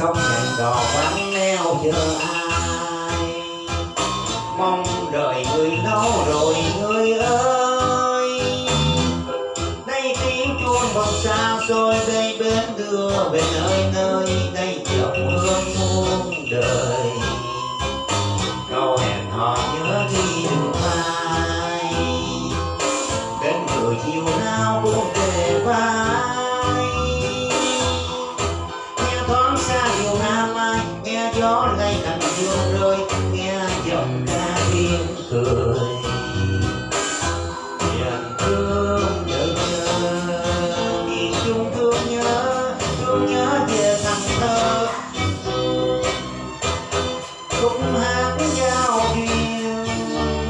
sông ngàn đò vắng neo chờ ai? Mong đợi người lâu rồi người ơi. Nay tiếng chuông vọng xa xôi đây bên đưa về nơi nơi đây chợt hương muôn đời. gió lay càng thương rơi nghe giọng ca tiếng cười. Chàng thương nhớ nhớ Nhìn chung thương nhớ Thương nhớ về thằng thơ. Cũng hát giao duyên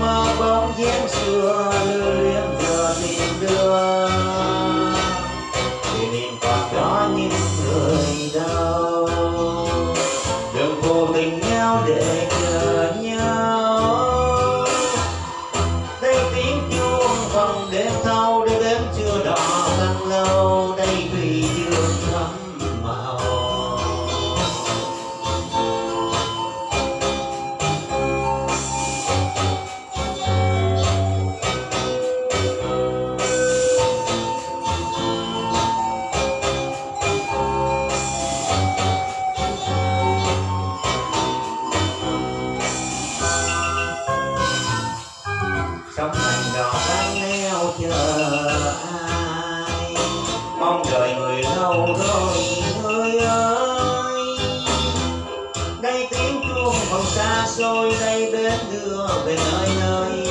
Mơ bóng dáng xưa lưu luyến đưa về nơi nơi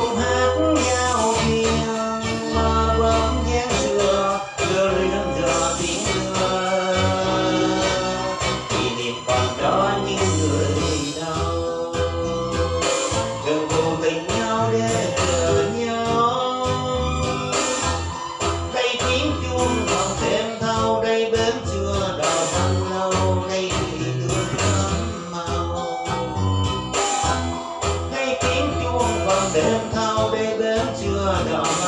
Oh. đêm thao đêm đêm chưa đỏ